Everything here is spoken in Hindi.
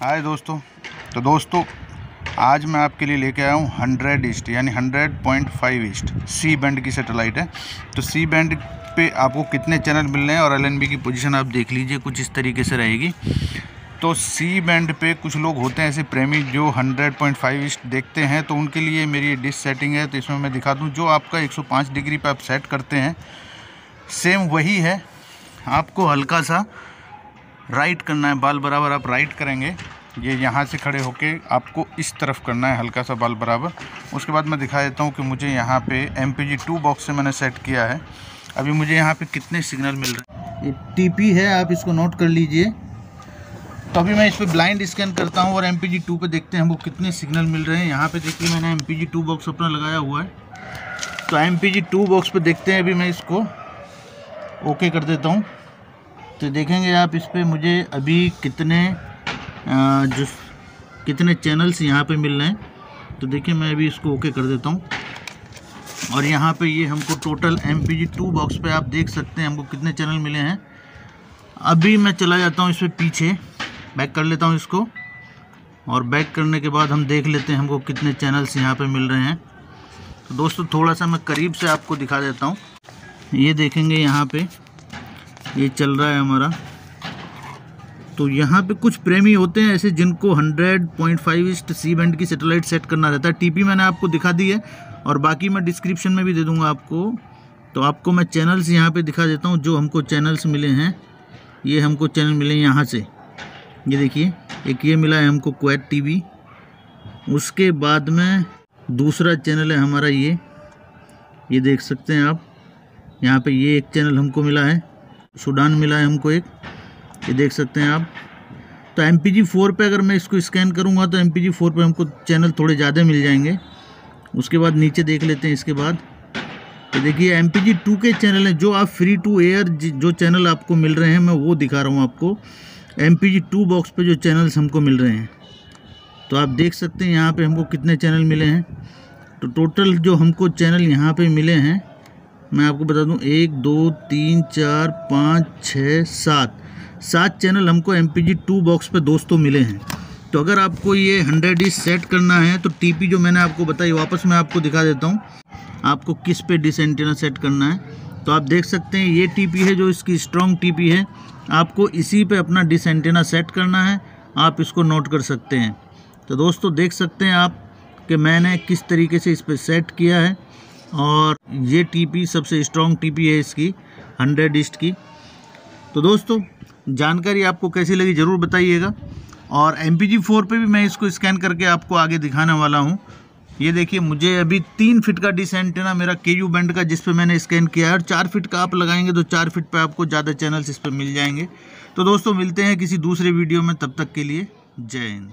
हाय दोस्तों। तो दोस्तों, आज मैं आपके लिए लेके आया हूँ हंड्रेड ईस्ट, यानी hundred point five east. C band की सेटेलाइट है। तो सी बैंड पे आपको कितने चैनल मिल रहे हैं और एलएनबी की पोजीशन आप देख लीजिए, कुछ इस तरीके से रहेगी। तो सी बैंड पे कुछ लोग होते हैं ऐसे प्रेमी जो 100.5 ईस्ट देखते हैं। तो उनके लिए मेरी डिश सेटिंग है तो इसमें मैं दिखा दूँ, जो आपका 105 डिग्री पर आप सेट करते हैं, सेम वही है। आपको हल्का सा राइट करना है, बाल बराबर आप राइट करेंगे। ये यहाँ से खड़े होके आपको इस तरफ़ करना है, हल्का सा बाल बराबर। उसके बाद मैं दिखा देता हूँ कि मुझे यहाँ पे M P G two box से मैंने सेट किया है। अभी मुझे यहाँ पे कितने सिग्नल मिल रहे हैं। ये टी पी है, आप इसको नोट कर लीजिए। तो अभी मैं इस पर ब्लाइंड स्कैन करता हूँ और एम पी जी टू पर देखते हैं हमको कितने सिग्नल मिल रहे हैं। यहाँ पर देखिए मैंने M P G two box अपना लगाया हुआ है। तो M P G two box पर देखते हैं, अभी मैं इसको ओके कर देता हूँ। तो देखेंगे आप इस पर मुझे अभी कितने जो कितने चैनल्स यहाँ पे मिल रहे हैं। तो देखिए मैं अभी इसको ओके कर देता हूँ। और यहाँ पे ये हमको total M P G two box पे आप देख सकते हैं हमको कितने चैनल मिले हैं। अभी मैं चला जाता हूँ इस पर पीछे बैक कर लेता हूँ इसको। और बैक करने के बाद हम देख लेते हैं हमको कितने चैनल्स यहाँ पे मिल रहे हैं। तो दोस्तों, थोड़ा सा मैं करीब से आपको दिखा देता हूँ। ये देखेंगे यहाँ पे। ये चल रहा है हमारा। तो यहाँ पे कुछ प्रेमी होते हैं ऐसे जिनको 100.5 ईस्ट सी बैंड की सेटेलाइट सेट करना रहता है। टीपी मैंने आपको दिखा दी है और बाकी मैं डिस्क्रिप्शन में भी दे दूँगा आपको। तो आपको मैं चैनल्स यहाँ पे दिखा देता हूँ जो हमको चैनल्स मिले हैं। ये हमको चैनल मिले हैं यहाँ से। ये देखिए, एक ये मिला है हमको क्वैट टी उसके बाद में दूसरा चैनल है हमारा ये। ये देख सकते हैं आप। यहाँ पे ये एक चैनल हमको मिला है। सूडान मिला है हमको एक। ये देख सकते हैं आप। तो एम पी जी फोर पर अगर मैं इसको स्कैन करूँगा तो एम पी जी फोर पर हमको चैनल थोड़े ज़्यादा मिल जाएँगे। उसके बाद नीचे देख लेते हैं इसके बाद। तो देखिए एम पी जी टू के चैनल हैं, जो आप फ्री टू एयर जो चैनल आपको मिल रहे हैं, मैं वो दिखा रहा हूँ आपको। M P G two box पर जो चैनल्स हमको मिल रहे हैं। तो आप देख सकते हैं, यहाँ पे हमको कितने चैनल मिले हैं। तो टोटल जो हमको चैनल यहाँ पे मिले हैं मैं आपको बता दूँ, एक, दो, तीन, चार, पाँच छः सात। सात चैनल हमको M P G two box पे दोस्तों मिले हैं। तो अगर आपको ये हंड्रेड डिश सेट करना है तो टीपी जो मैंने आपको बताई, वापस मैं आपको दिखा देता हूँ। आपको किस पे डिस एंटीना सेट करना है। तो आप देख सकते हैं, ये टीपी है जो इसकी स्ट्रॉन्ग टीपी है। आपको इसी पे अपना डिस एंटीना सेट करना है। आप इसको नोट कर सकते हैं। तो दोस्तों देख सकते हैं आप कि मैंने किस तरीके से इस पर सेट किया है। और ये टीपी सबसे स्ट्रॉन्ग टीपी है इसकी हंड्रेड ईस्ट की। तो दोस्तों, जानकारी आपको कैसी लगी ज़रूर बताइएगा। और एम पी जी फोर पर भी मैं इसको स्कैन करके आपको आगे दिखाने वाला हूँ। ये देखिए, मुझे अभी तीन फिट का डिस एंटेना मेरा के यू बैंड का, जिस पे मैंने स्कैन किया है। और चार फिट का आप लगाएँगे तो चार फिट पे आपको ज़्यादा चैनल्स इस पर मिल जाएँगे। तो दोस्तों, मिलते हैं किसी दूसरे वीडियो में, तब तक के लिए जय हिंद।